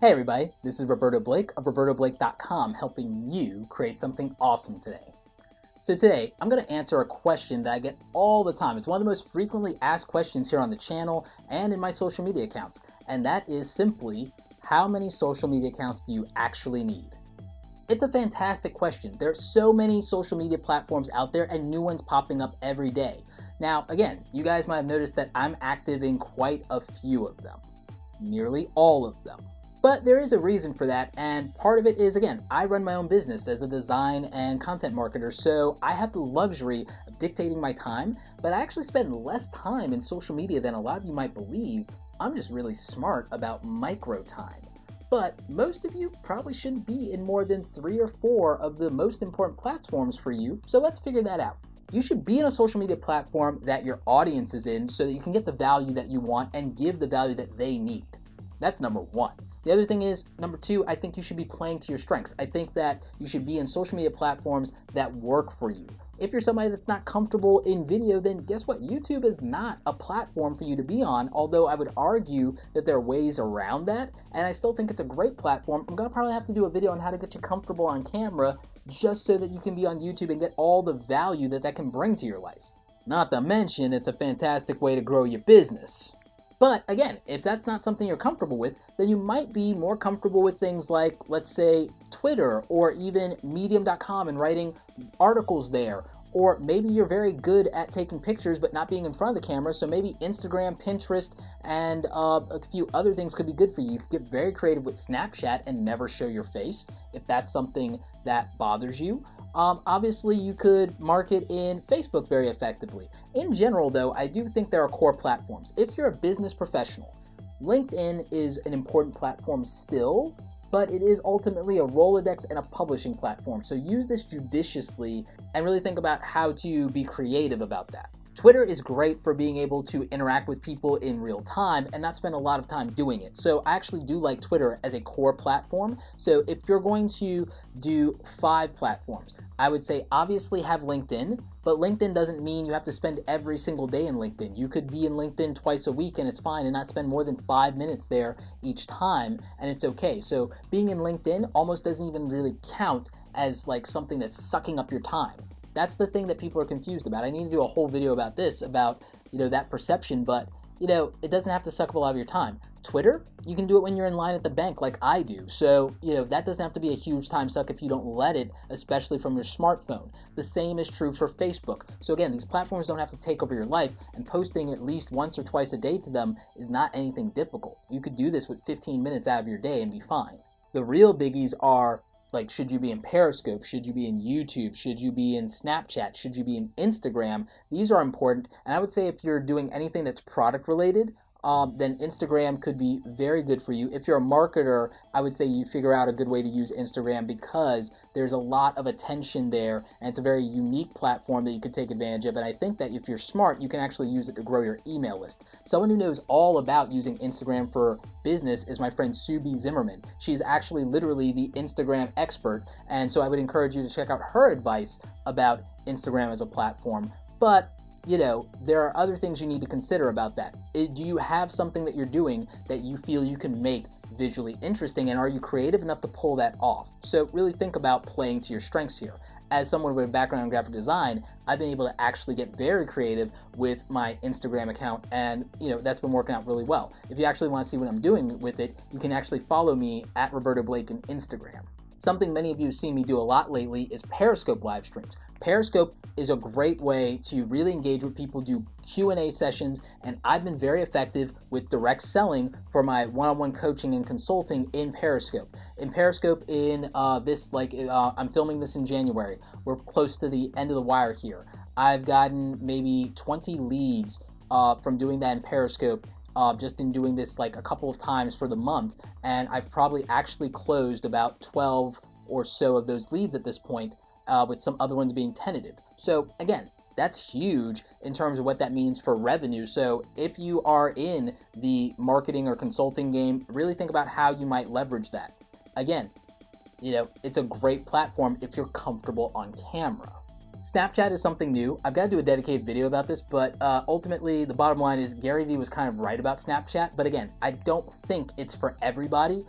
Hey everybody, this is Roberto Blake of robertoblake.com helping you create something awesome today. So today, I'm going to answer a question that I get all the time. It's one of the most frequently asked questions here on the channel and in my social media accounts, and that is simply, how many social media accounts do you actually need? It's a fantastic question. There are so many social media platforms out there and new ones popping up every day. Now, again, you guys might have noticed that I'm active in quite a few of them, nearly all of them. But there is a reason for that, and part of it is again, I run my own business as a design and content marketer, so I have the luxury of dictating my time, but I actually spend less time in social media than a lot of you might believe. I'm just really smart about micro time. But most of you probably shouldn't be in more than three or four of the most important platforms for you, so let's figure that out. You should be in a social media platform that your audience is in so that you can get the value that you want and give the value that they need. That's number one. The other thing is, number two, I think you should be playing to your strengths. I think that you should be in social media platforms that work for you. If you're somebody that's not comfortable in video, then guess what? YouTube is not a platform for you to be on, although I would argue that there are ways around that, and I still think it's a great platform. I'm gonna probably have to do a video on how to get you comfortable on camera just so that you can be on YouTube and get all the value that that can bring to your life. Not to mention, it's a fantastic way to grow your business. But again, if that's not something you're comfortable with, then you might be more comfortable with things like, let's say, Twitter or even medium.com and writing articles there. Or maybe you're very good at taking pictures but not being in front of the camera, so maybe Instagram, Pinterest, and uh, a few other things could be good for you. You could get very creative with Snapchat and never show your face if that's something that bothers you. Um, obviously, you could market in Facebook very effectively. In general, though, I do think there are core platforms. If you're a business professional, LinkedIn is an important platform still, but it is ultimately a Rolodex and a publishing platform. So use this judiciously and really think about how to be creative about that. Twitter is great for being able to interact with people in real time and not spend a lot of time doing it. So I actually do like Twitter as a core platform. So if you're going to do five platforms, I would say obviously have LinkedIn, but LinkedIn doesn't mean you have to spend every single day in LinkedIn. You could be in LinkedIn twice a week and it's fine and not spend more than five minutes there each time and it's okay. So being in LinkedIn almost doesn't even really count as like something that's sucking up your time. That's the thing that people are confused about. I need to do a whole video about this, about, you know, that perception, but, you know, it doesn't have to suck up a lot of your time. Twitter, you can do it when you're in line at the bank like I do. So, you know, that doesn't have to be a huge time suck if you don't let it, especially from your smartphone. The same is true for Facebook. So, again, these platforms don't have to take over your life, and posting at least once or twice a day to them is not anything difficult. You could do this with 15 minutes out of your day and be fine. The real biggies are like should you be in periscope? Should you be in youtube? Should you be in snapchat? Should you be in instagram? These are important. And i would say if you're doing anything that's product related um, then Instagram could be very good for you. If you're a marketer, I would say you figure out a good way to use Instagram because there's a lot of attention there and it's a very unique platform that you could take advantage of. And I think that if you're smart, you can actually use it to grow your email list. Someone who knows all about using Instagram for business is my friend Sue B. Zimmerman. She's actually literally the Instagram expert. And so I would encourage you to check out her advice about Instagram as a platform. But you know, there are other things you need to consider about that. Do you have something that you're doing that you feel you can make visually interesting, and are you creative enough to pull that off? So, really think about playing to your strengths here. As someone with a background in graphic design, I've been able to actually get very creative with my Instagram account, and you know that's been working out really well. If you actually want to see what I'm doing with it, you can actually follow me at Roberto Blake on Instagram. Something many of you have seen me do a lot lately is Periscope live streams. Periscope is a great way to really engage with people, do Q&A sessions, and I've been very effective with direct selling for my one-on-one coaching and consulting in Periscope. In Periscope, in uh, this, like, uh, I'm filming this in January. We're close to the end of the wire here. I've gotten maybe 20 leads uh, from doing that in Periscope uh, just in doing this like a couple of times for the month, and I've probably actually closed about 12 or so of those leads at this point, uh, with some other ones being tentative. So again, that's huge in terms of what that means for revenue. So if you are in the marketing or consulting game, really think about how you might leverage that. Again, you know, it's a great platform if you're comfortable on camera. Snapchat is something new. I've got to do a dedicated video about this, but uh, ultimately, the bottom line is Gary Vee was kind of right about Snapchat. But again, I don't think it's for everybody.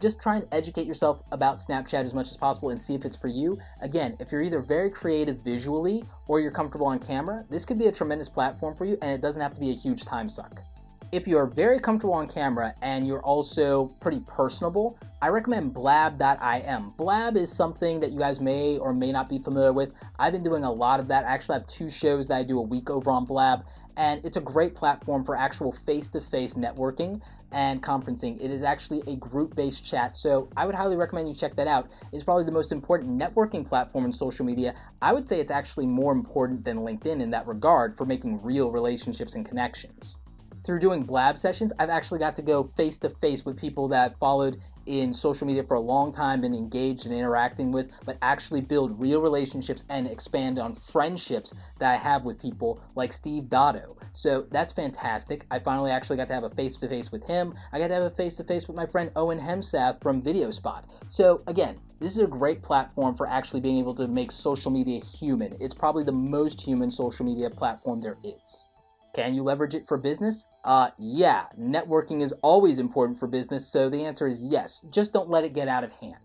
Just try and educate yourself about Snapchat as much as possible and see if it's for you. Again, if you're either very creative visually or you're comfortable on camera, this could be a tremendous platform for you and it doesn't have to be a huge time suck. If you're very comfortable on camera and you're also pretty personable, I recommend blab.im. Blab is something that you guys may or may not be familiar with. I've been doing a lot of that. I actually have two shows that I do a week over on Blab, and it's a great platform for actual face to face networking and conferencing. It is actually a group based chat, so I would highly recommend you check that out. It's probably the most important networking platform in social media. I would say it's actually more important than LinkedIn in that regard for making real relationships and connections through doing blab sessions, I've actually got to go face to face with people that followed in social media for a long time, and engaged and interacting with, but actually build real relationships and expand on friendships that I have with people like Steve Dotto. So that's fantastic. I finally actually got to have a face to face with him. I got to have a face to face with my friend Owen Hemsath from VideoSpot. So again, this is a great platform for actually being able to make social media human. It's probably the most human social media platform there is. Can you leverage it for business? Uh, yeah, networking is always important for business, so the answer is yes. Just don't let it get out of hand.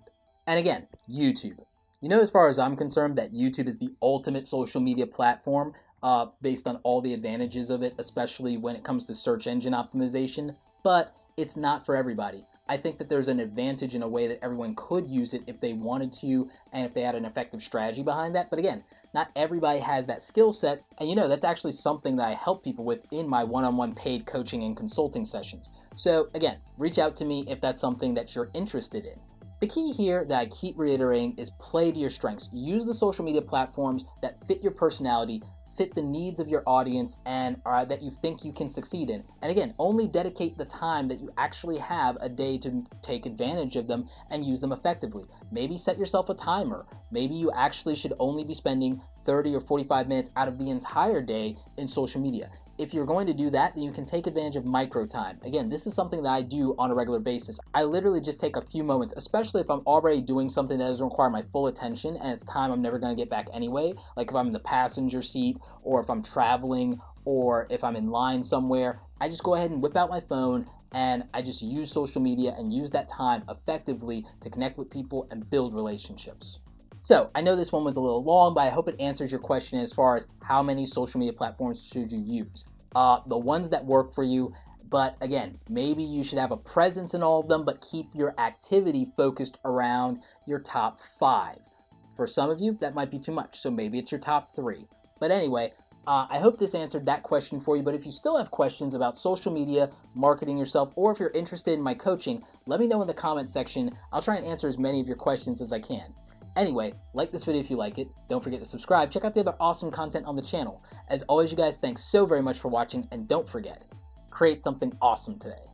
And again, YouTube. You know, as far as I'm concerned, that YouTube is the ultimate social media platform uh, based on all the advantages of it, especially when it comes to search engine optimization, but it's not for everybody. I think that there's an advantage in a way that everyone could use it if they wanted to and if they had an effective strategy behind that. But again, not everybody has that skill set. And you know, that's actually something that I help people with in my one on one paid coaching and consulting sessions. So again, reach out to me if that's something that you're interested in. The key here that I keep reiterating is play to your strengths. Use the social media platforms that fit your personality, fit the needs of your audience and uh, that you think you can succeed in. And again, only dedicate the time that you actually have a day to take advantage of them and use them effectively. Maybe set yourself a timer. Maybe you actually should only be spending 30 or 45 minutes out of the entire day in social media if you're going to do that, then you can take advantage of micro time. Again, this is something that I do on a regular basis. I literally just take a few moments, especially if I'm already doing something that doesn't require my full attention and it's time I'm never going to get back anyway. Like if I'm in the passenger seat or if I'm traveling or if I'm in line somewhere, I just go ahead and whip out my phone and I just use social media and use that time effectively to connect with people and build relationships. So I know this one was a little long, but I hope it answers your question as far as how many social media platforms should you use. Uh, the ones that work for you, but again, maybe you should have a presence in all of them, but keep your activity focused around your top five. For some of you, that might be too much, so maybe it's your top three. But anyway, uh, I hope this answered that question for you. But if you still have questions about social media, marketing yourself, or if you're interested in my coaching, let me know in the comment section. I'll try and answer as many of your questions as I can. Anyway, like this video if you like it. Don't forget to subscribe. Check out the other awesome content on the channel. As always, you guys, thanks so very much for watching, and don't forget, create something awesome today.